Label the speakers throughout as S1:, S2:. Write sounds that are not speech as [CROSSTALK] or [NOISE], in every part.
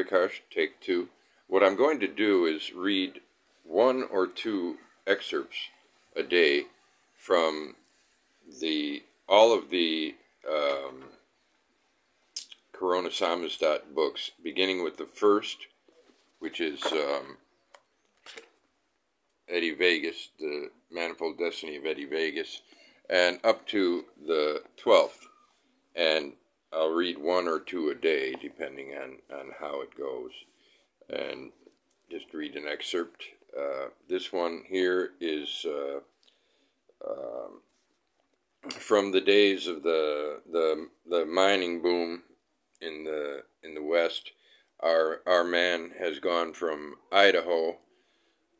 S1: Rick Harsch, take two. What I'm going to do is read one or two excerpts a day from the all of the um, Corona Samizdat books, beginning with the first, which is um, Eddie Vegas, the Manifold Destiny of Eddie Vegas, and up to the 12th. And I'll read one or two a day, depending on, on how it goes. And just read an excerpt. Uh, this one here is uh, um, from the days of the, the, the mining boom in the, in the West. Our, our man has gone from Idaho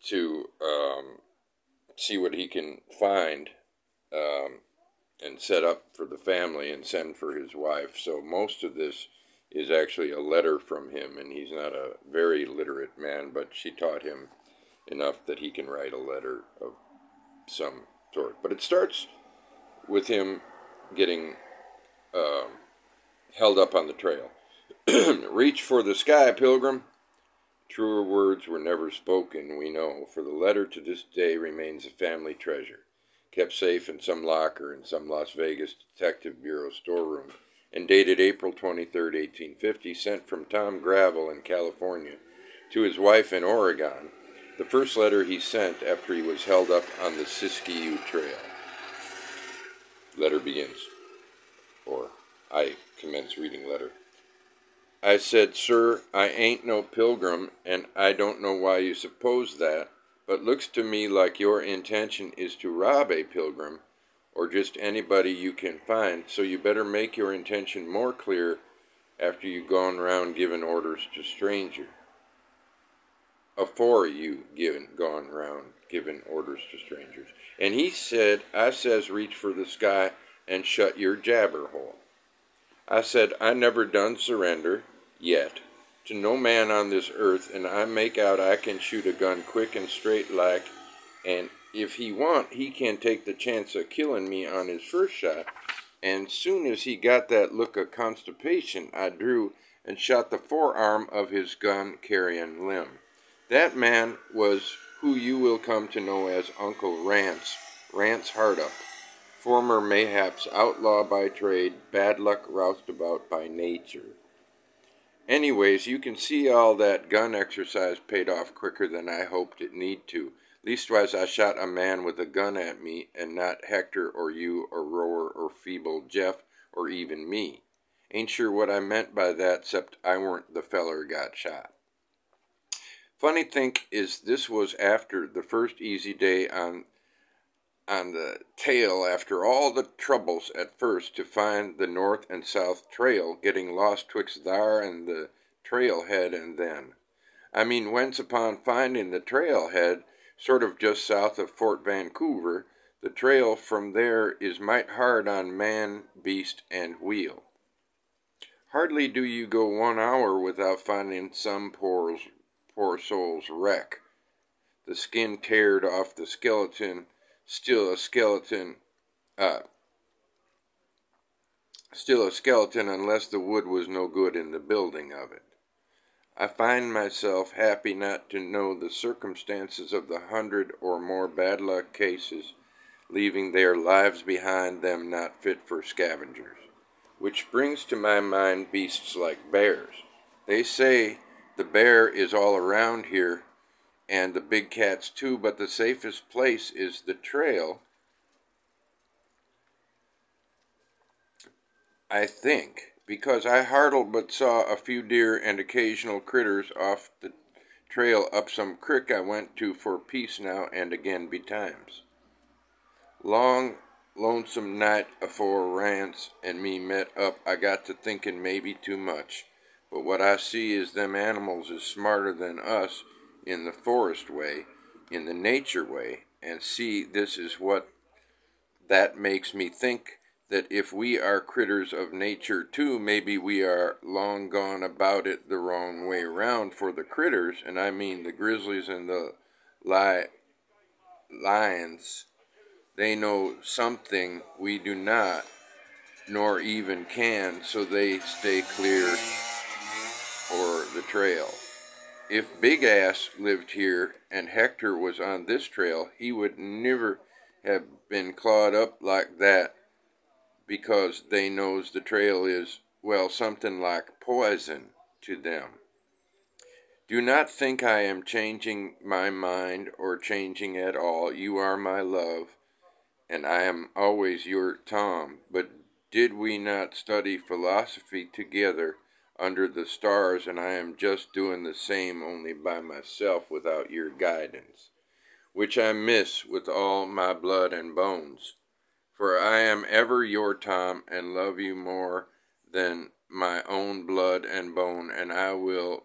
S1: to um, see what he can find um, and set up for the family and send for his wife. So most of this is actually a letter from him, and he's not a very literate man, but she taught him enough that he can write a letter of some sort. But it starts with him getting uh, held up on the trail. [CLEARS THROAT] Reach for the sky, pilgrim. Truer words were never spoken, we know, for the letter to this day remains a family treasure, kept safe in some locker in some Las Vegas Detective Bureau storeroom, and dated April 23, 1850, sent from Tom Gravel in California to his wife in Oregon, the first letter he sent after he was held up on the Siskiyou Trail. Letter begins, or I commence reading letter. I said, Sir, I ain't no pilgrim, and I don't know why you suppose that, but looks to me like your intention is to rob a pilgrim, or just anybody you can find, so you better make your intention more clear after you've gone round giving orders to stranger. Afore you given gone round giving orders to strangers. And he said, I says, reach for the sky and shut your jabber hole. I said, I never done surrender, yet, to no man on this earth, and I make out I can shoot a gun quick and straight like, and if he want, he can take the chance of killing me on his first shot. And soon as he got that look of constipation, I drew and shot the forearm of his gun carrying limb. That man was who you will come to know as Uncle Rance, Rance Hardup, former mayhaps outlaw by trade, bad luck roustabout by nature. Anyways, you can see all that gun exercise paid off quicker than I hoped it need to. Leastwise, I shot a man with a gun at me, and not Hector or you or Rower or Feeble Jeff or even me. Ain't sure what I meant by that, except I weren't the feller got shot. Funny think is this was after the first easy day on on the tail after all the troubles at first to find the north and south trail, getting lost twixt thar and the trailhead and then. I mean, whence upon finding the trailhead, sort of just south of Fort Vancouver, the trail from there is might hard on man, beast, and wheel. Hardly do you go one hour without finding some poor, poor soul's wreck. The skin teared off the skeleton still a skeleton, uh, still a skeleton unless the wood was no good in the building of it. I find myself happy not to know the circumstances of the hundred or more bad luck cases, leaving their lives behind them not fit for scavengers. Which brings to my mind beasts like bears. They say the bear is all around here and the big cats too, but the safest place is the trail. I think, because I hardly but saw a few deer and occasional critters off the trail up some crick I went to for peace now and again betimes. Long, lonesome night afore Rance and me met up, I got to thinking maybe too much. But what I see is them animals is smarter than us, in the forest way, in the nature way, and see this is what that makes me think that if we are critters of nature too, maybe we are long gone about it the wrong way round for the critters, and I mean the grizzlies and the li- lions. They know something we do not, nor even can, so they stay clear or the trail. If Big Ass lived here and Hector was on this trail, he would never have been clawed up like that because they knows the trail is, well, something like poison to them. Do not think I am changing my mind or changing at all. You are my love, and I am always your Tom. But did we not study philosophy together under the stars, and I am just doing the same only by myself without your guidance, which I miss with all my blood and bones? For I am ever your Tom, and love you more than my own blood and bone, and I will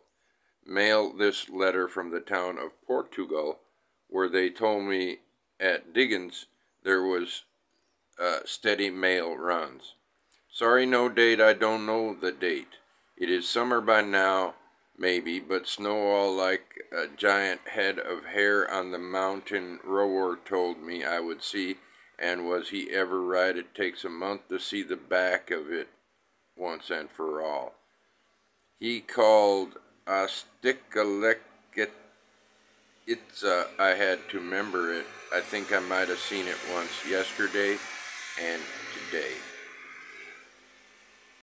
S1: mail this letter from the town of Portugal, where they told me at Diggins there was uh, steady mail runs. Sorry, no date. I don't know the date. It is summer by now, maybe, but snow all like a giant head of hair on the mountain rower told me I would see, and was he ever right? It takes a month to see the back of it once and for all. He called Astikaleket. It's, uh, I had to remember it. I think I might have seen it once yesterday and today.